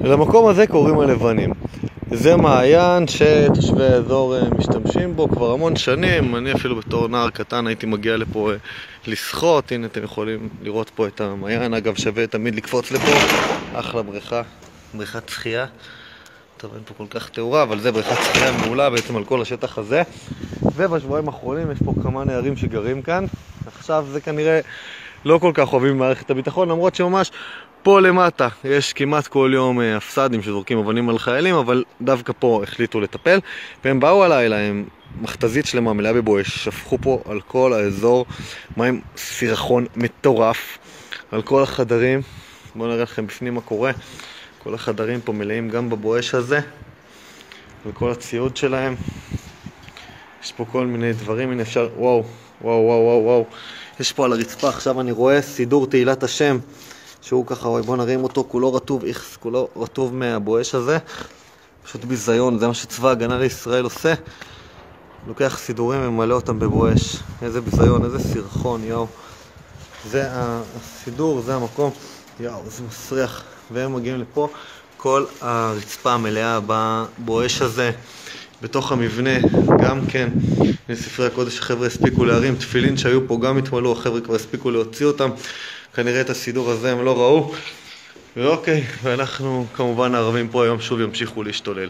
למקום הזה קוראים הלבנים. זה מעיין שתושבי האזור אה, משתמשים בו כבר המון שנים, אני אפילו בתור נער קטן הייתי מגיע לפה אה, לשחות, הנה אתם יכולים לראות פה את המעיין, אגב שווה תמיד לקפוץ לפה, אחלה בריכה, בריכת שחייה. טוב, אין פה כל כך תאורה, אבל זה בריכת שחייה מעולה בעצם על כל השטח הזה. ובשבועיים האחרונים יש פה כמה נערים שגרים כאן. עכשיו זה כנראה לא כל כך אוהבים במערכת הביטחון, למרות שממש פה למטה יש כמעט כל יום אה, הפס"דים שזורקים אבנים על חיילים, אבל דווקא פה החליטו לטפל. והם באו הלילה, הם מכתזית שלמה מלאה בבואש, שפכו פה על כל האזור מים סירחון מטורף, על כל החדרים. בואו נראה לכם בפנים מה קורה. כל החדרים פה מלאים גם בבואש הזה, וכל הציוד שלהם. יש פה כל מיני דברים, הנה אפשר, וואו, וואו, וואו, וואו, וואו. יש פה על הרצפה, עכשיו אני רואה סידור תהילת השם, שהוא ככה, בואו נרים אותו, כולו רטוב, איכס, כולו רטוב מהבואש הזה. פשוט ביזיון, זה מה שצבא ההגנה לישראל עושה. לוקח סידורים וממלא אותם בבואש. איזה ביזיון, איזה סירחון, יואו. זה הסידור, זה המקום. יואו, איזה מסריח. והם מגיעים לפה, כל הרצפה מלאה בבואש הזה. בתוך המבנה, גם כן, מספרי הקודש החבר'ה הספיקו להרים, תפילין שהיו פה גם התמלאו, החבר'ה כבר הספיקו להוציא אותם, כנראה את הסידור הזה הם לא ראו, ואוקיי, ואנחנו כמובן הערבים פה היום שוב ימשיכו להשתולל.